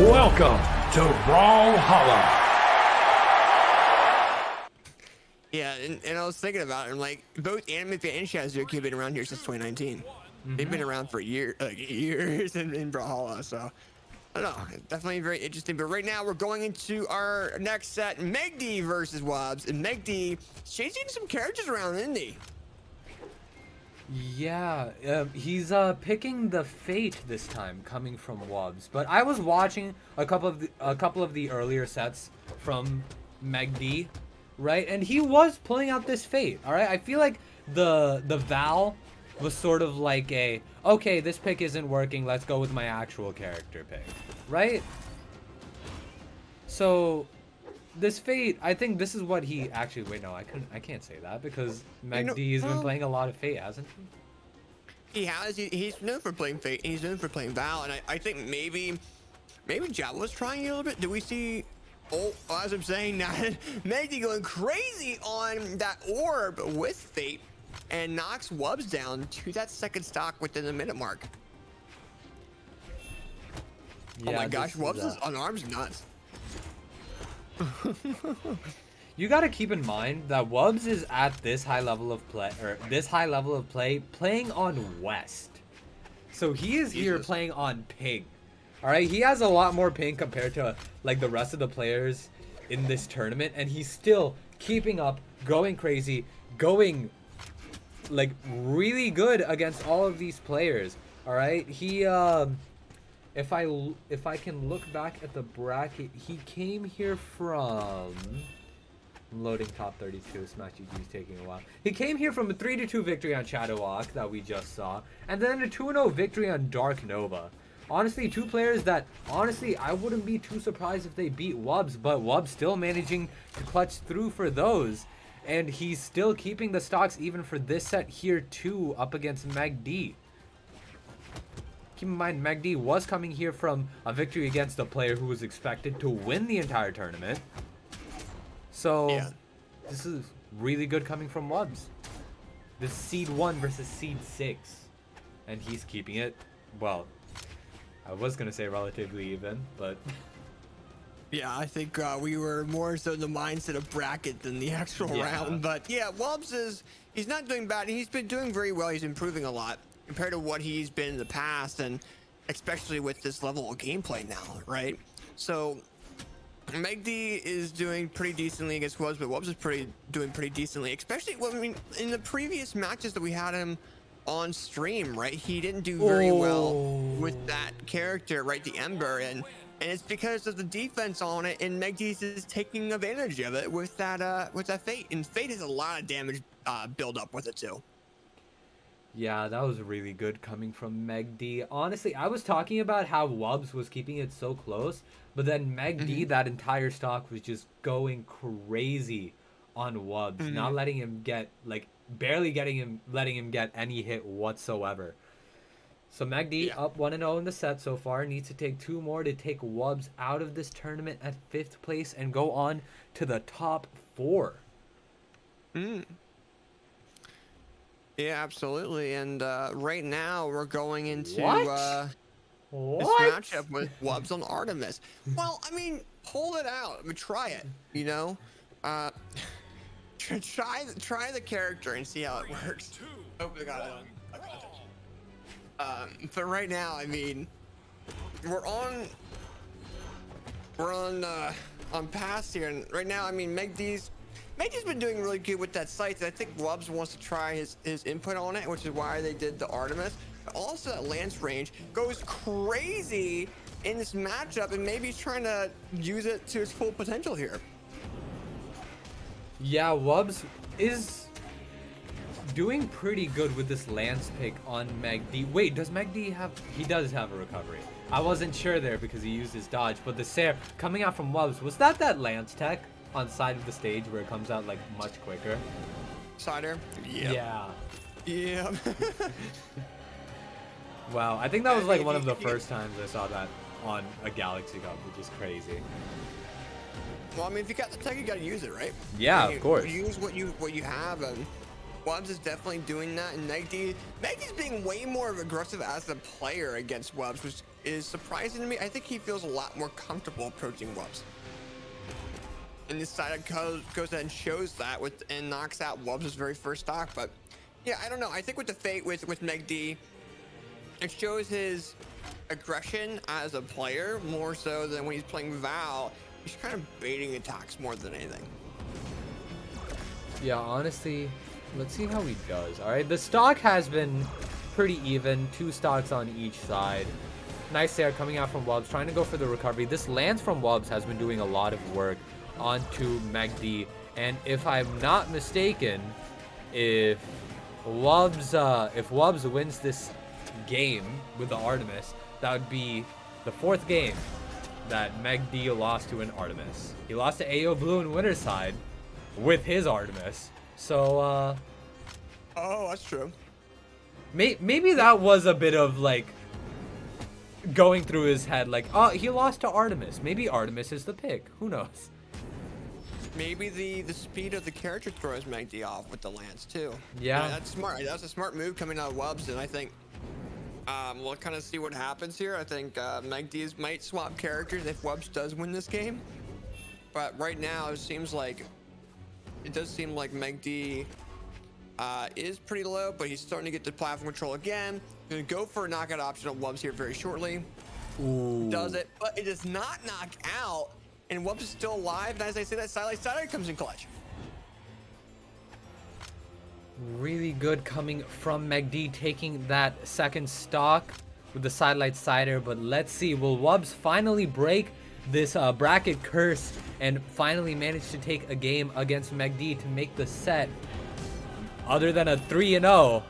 Welcome to Brawlhalla. Yeah, and, and I was thinking about it, and like both Anime Fan and Shazooki have been around here since 2019. Mm-hmm. They've been around for year, like years in, in Brawlhalla, so I don't know, definitely very interesting. But right now we're going into our next set, Megd versus Wubz, and Megd changing some characters around, isn't he? Yeah, um, he's uh, picking the Fate this time, coming from Wubz. But I was watching a couple of the, a couple of the earlier sets from Megd, right? And he was pulling out this Fate. All right, I feel like the the Val was sort of like a okay, this pick isn't working. Let's go with my actual character pick, right? So this Fate, I think this is what he actually. Wait, no, I couldn't. I can't say that because Megd know, has been playing a lot of Fate, hasn't he? He has. He, he's known for playing Fate, and he's known for playing Val. And I, I think maybe, maybe Java was trying a little bit. Do we see? Oh, as I'm saying now, Megdy going crazy on that orb with Fate, and knocks Wubz down to that second stock within the minute mark. oh my gosh, is, Wubz' uh, unarms nuts. You got to keep in mind that Wubz is at this high level of play, or this high level of play, playing on West. So he is here playing on ping. All right, he has a lot more ping compared to like the rest of the players in this tournament, and he's still keeping up, going crazy, going like really good against all of these players. All right, he um, if I if I can look back at the bracket, he came here from. Loading top 32. Smash GG is taking a while. He came here from a 3 2 victory on Shadowwalk that we just saw, and then a 2 0 victory on Dark Nova. Honestly, two players that, honestly, I wouldn't be too surprised if they beat Wubz, but Wubz still managing to clutch through for those. And he's still keeping the stocks even for this set here, too, up against Megd. Keep in mind, Megd was coming here from a victory against a player who was expected to win the entire tournament. So, Yeah. this is really good coming from Wubz. This is seed 1 versus seed 6. And he's keeping it, well, I was going to say relatively even, but Yeah, I think uh, we were more so in the mindset of bracket than the actual Yeah. round. But yeah, Wubz is he's not doing bad. He's been doing very well. He's improving a lot compared to what he's been in the past, and especially with this level of gameplay now, right? So Megd is doing pretty decently against Wubz, but Wubz is pretty doing pretty decently, especially well, I mean in the previous matches that we had him on stream, right? He didn't do very well with that character, right? The Ember, and and it's because of the defense on it, and Megd's is taking advantage of it with that uh with that Fate, and Fate has a lot of damage uh build up with it too. Yeah, that was really good coming from Megd. Honestly, I was talking about how Wubz was keeping it so close, but then Megd, mm-hmm. that entire stock was just going crazy on Wubz, not mm-hmm. letting him get like barely getting him letting him get any hit whatsoever. So Megd Yeah. up 1 0 in the set so far. Needs to take two more to take Wubz out of this tournament at fifth place and go on to the top four. Mm. Yeah, absolutely. And uh, right now we're going into What? uh, this matchup with Wubz on Artemis. Well, I mean, hold it out. I mean, try it. You know, uh, try try the, character and see how it works. Oh, we got it. Um, but right now, I mean, we're on we're on uh, on pass here, and right now, I mean, Megd's Megd's been doing really good with that scythe. and I think Wubz wants to try his his input on it, which is why they did the Artemis. But also, that Lance range goes crazy in this matchup, and maybe he's trying to use it to its full potential here. Yeah, Wubz is doing pretty good with this Lance pick on Megd. Wait, does Megd have... He does have a recovery. I wasn't sure there because he used his dodge, but the Sair coming out from Wubz, was that that Lance tech on side of the stage where it comes out like much quicker? Cider. Yeah. Yeah. Wow, I think that was like one of the first times I saw that on a Galaxy Cup, which is crazy. well, I mean, if you got the tech, you got to use it, right? Yeah, of course. Use what you what you have, and Wubz is definitely doing that. And Megd, Megd's being way more aggressive as a player against Wubz, which is surprising to me. I think he feels a lot more comfortable approaching Wubz. And this side goes, goes and shows that with and knocks out Wubz' very first stock. But yeah, I don't know. I think with the fate with with Meg D, it shows his aggression as a player more so than when he's playing Val. He's kind of baiting attacks more than anything. Yeah, honestly, let's see how he does. All right, the stock has been pretty even. Two stocks on each side. Nice there coming out from Wubz, trying to go for the recovery. This Lance from Wubz has been doing a lot of work onto Megdi. And if I'm not mistaken, if Wubz, uh, if Wubz wins this game with the Artemis, that would be the fourth game that Megdi lost to an Artemis. He lost to AO Blue and Winterside with his Artemis. So, uh... Oh, that's true. May maybe that was a bit of, like, going through his head. Like, oh, he lost to Artemis. Maybe Artemis is the pick. Who knows? Maybe the the speed of the character throws Magdi off with the lance too. Yeah. that's smart. That's a smart move coming out of Wubz, and I think um, we'll kind of see what happens here. I think uh, Magdi might swap characters if Wubz does win this game, but right now it seems like it does seem like Magdi uh, is pretty low, but he's starting to get the platform control again. Gonna go for a knockout option on Wubz here very shortly. Ooh. Does it, but it does not knock out and Wubz is still alive. And as I say that, Satellite Saturday comes in clutch. Really good coming from Megdi taking that second stock with the sidelight cider. But let's see, will Wubz finally break this uh, bracket curse and finally manage to take a game against Megdi to make the set other than a 3 and 0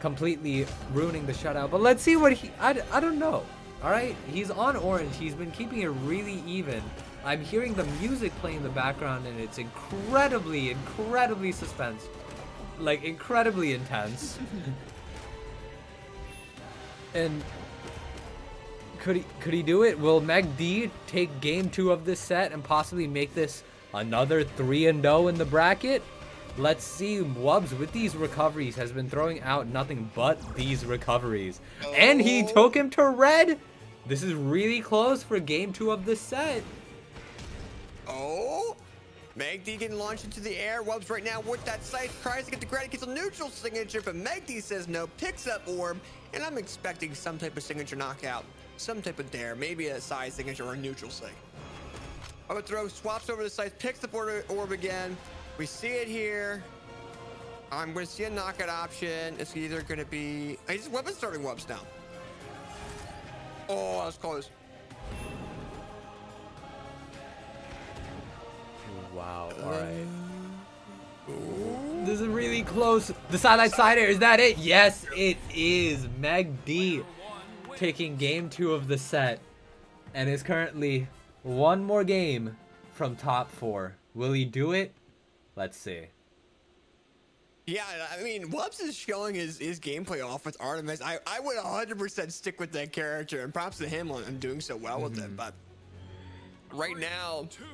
completely ruining the shutout. But let's see what he I, I don't know. All right, he's on orange. He's been keeping it really even. I'm hearing the music playing in the background and it's incredibly, incredibly suspense. Like, incredibly intense. and could he, could he do it? Will Meg D take game two of this set and possibly make this another 3 and 0 in the bracket? Let's see. Wubz with these recoveries has been throwing out nothing but these recoveries. And he took him to red. This is really close for game two of the set. Oh, Magdi getting launched into the air. Wubz right now with that scythe. Tries to get the credit, gets a neutral signature, but Magdi says no. Picks up orb, and I'm expecting some type of signature knockout. Some type of dare, maybe a side signature or a neutral sig. I would throw, swaps over the side, picks up orb, orb again. We see it here. I'm to see a knockout option. It's either to be... He's weapon starting Wubz now. Oh, that's close. Wow, alright. This is really close. The sideline cider, is that it? Yes, it is. Meg D taking game two of the set and is currently one more game from top four. Will he do it? Let's see. Yeah, I mean, Wubz is showing his, his gameplay off with Artemis. I, I would 100% stick with that character, and props to him on, on doing so well mm -hmm. with it. Mm-hmm. But right now, two,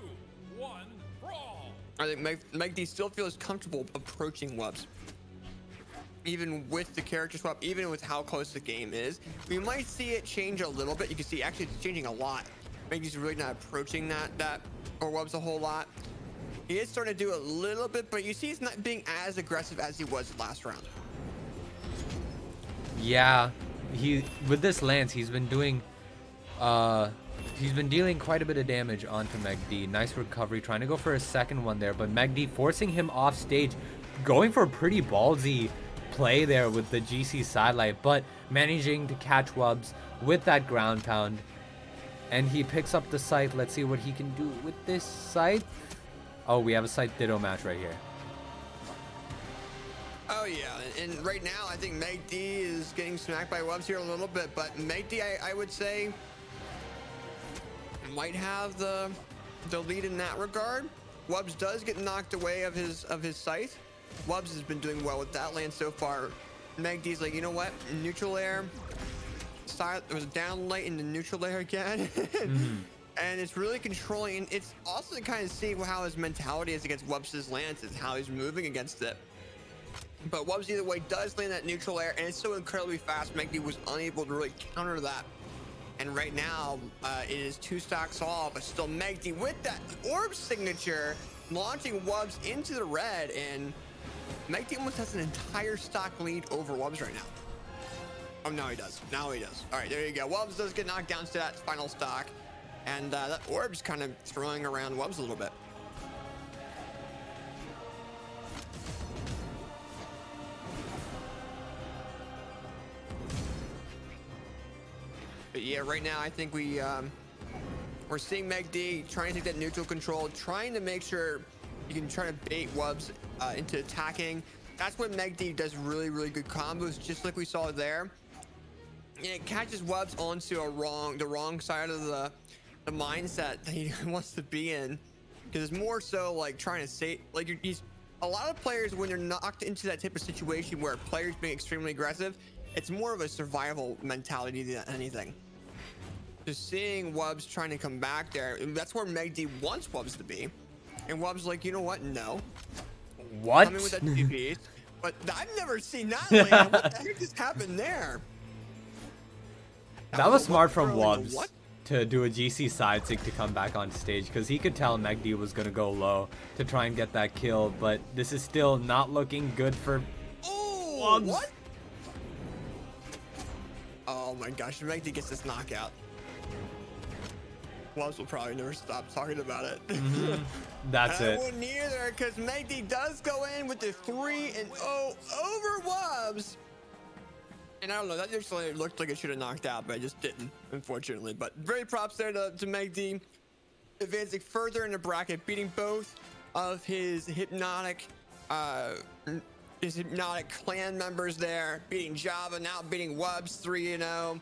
one, brawl. I think Meg, Meg D still feels comfortable approaching Wubz. Even with the character swap, even with how close the game is, we might see it change a little bit. You can see actually it's changing a lot. Meg D's really not approaching that that or Wubz a whole lot. He is starting to do a little bit, but you see he's not being as aggressive as he was last round. Yeah, he with this lance, he's been doing, uh, he's been dealing quite a bit of damage onto Megd. Nice recovery, trying to go for a second one there, but Megd forcing him off stage, going for a pretty ballsy play there with the GC sidelight, but managing to catch Wubz with that ground pound. And he picks up the scythe. Let's see what he can do with this scythe. Oh, we have a scythe Ditto match right here. Oh yeah, and right now I think Meg D is getting smacked by Wubz here a little bit, but Meg D, I, I would say, might have the the lead in that regard. Wubz does get knocked away of his of his scythe. Wubz has been doing well with that land so far. Meg D's like, you know what? Neutral air. It was down light in the neutral air again. mm -hmm and it's really controlling. It's also to kind of see how his mentality is against Wubz' lances, how he's moving against it. But Wubz either way does land that neutral air, and it's so incredibly fast. Megdi was unable to really counter that And right now, uh, it is two stocks all, but still Megdi with that orb signature, launching Wubz into the red, and Megdi almost has an entire stock lead over Wubz right now. Oh, now he does. Now he does. All right, there you go. Wubz does get knocked down to that final stock, and uh, that orb's kind of throwing around Wubz a little bit. But yeah, right now I think we um, we're seeing Meg D trying to take that neutral control, trying to make sure you can try to bait Wubz uh, into attacking. That's when Meg D does really, really good combos, just like we saw there. And it catches Wubz onto a wrong, the wrong side of the, the mindset that he wants to be in, because it's more so like trying to save. Like you're, he's a lot of players when you're knocked into that type of situation where players being extremely aggressive, it's more of a survival mentality than anything. Just seeing Wubz trying to come back there, that's where Meg D wants Wubz to be. And Wubz like, you know what? No. What? Coming with that. But I've never seen that land. what the heck just happened there? That was smart from Wubz what? To do a GC side sync to come back on stage because he could tell Megdi was gonna go low to try and get that kill, but this is still not looking good for Oh, Wubz. what? Oh my gosh, Megdi gets this knockout. Wubz will probably never stop talking about it. Mm-hmm. that's I it. wouldn't either, because Megdi does go in with the 3 and 0 over Wubz. And I don't know, that just looked like it should have knocked out, but I just didn't, unfortunately. But very props there to, to Megdi. Advancing further in the bracket, beating both of his hypnotic uh, his hypnotic clan members there, beating Java, now beating Wubz 3 0.